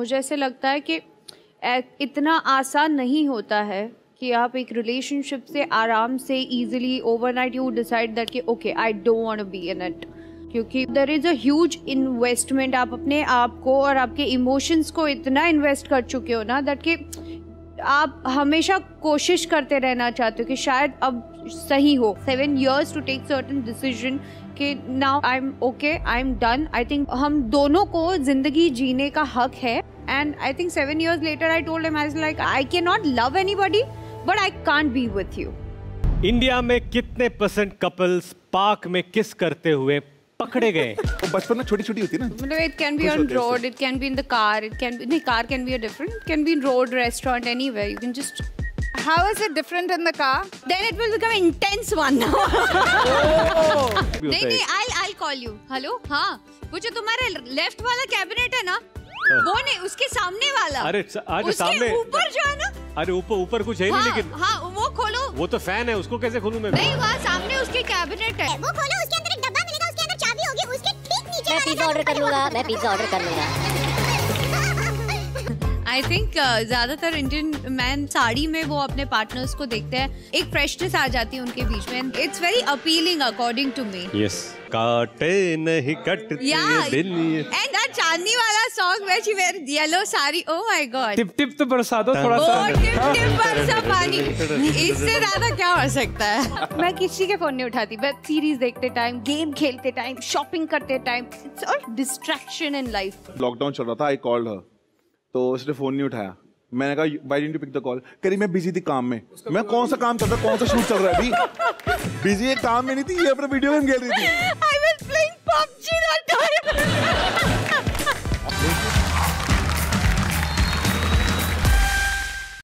मुझे ऐसे लगता है कि इतना आसान नहीं होता है कि आप एक रिलेशनशिप से आराम से easily overnight you decide that कि okay I don't want to be in it क्योंकि there is a huge investment आप अपने आप को और आपके इमोशंस को इतना इन्वेस्ट कर चुके हो ना दैट कि आप हमेशा कोशिश करते रहना चाहते हो कि शायद अब सही हो। Seven years to take certain decision कि now I am okay I am done I think हम दोनों को ज़िंदगी जीने का हक है। And I think seven years later I told him, I was like, I cannot love anybody, but I can't be with you. India में कितने परसेंट कपल्स पार्क में किस करते हुए पकड़े गए। वो बचपन में छोटी छोटी होती ना। It can be on road it can be in the car it can be नहीं car can be a different can be in road restaurant anywhere you can just How is it different in the car? Then it will become intense one. oh. नहीं नहीं I'll I'll call you. Hello? हाँ। वो जो तुम्हारे left वाला cabinet है ना हाँ। वो नहीं उसके सामने वाला। अरे आज सामने। ऊपर जो है ना। अरे ऊपर ऊपर कुछ है हाँ, लेकिन हाँ वो खोलो। वो तो फ़ैन है उसको कैसे खोलू मैं? नहीं वहाँ सामने उसके कैबिनेट है। वो खोलो उसके मैं पिज्जा ऑर्डर कर लूँगा मैं पिज्जा ऑर्डर कर लूँगा। आई थिंक ज़्यादातर इंडियन मैन साड़ी में वो अपने पार्टनर्स को देखते हैं। एक फ्रेशनेस आ जाती है उनके बीच में। It's very appealing according to me yes काटे नहीं कटती Yeah, ये दिन ये। and चांदनी वाला song where she wear yellow sari. Oh my god. टिप टिप तो बरसा दो थोड़ा सा। टिप टिप बरसा पानी। इससे ज़्यादा क्या हो सकता है? मैं किसी के फ़ोन नहीं उठाती वेब सीरीज़ देखते टाइम गेम खेलते टाइम शॉपिंग करते time it's all distraction in life lockdown चल रहा था आई कॉल्ड हर तो उसने फ़ोन नहीं उठाया। मैंने कहा why didn't you pick the call करी मैं बिज़ी थी काम में। मैं कौन सा काम चल रहा है कौन सा शूट चल रहा है अभी? बिज़ी एक काम में नहीं थी ये अपना वीडियो गेम खेल रही थी।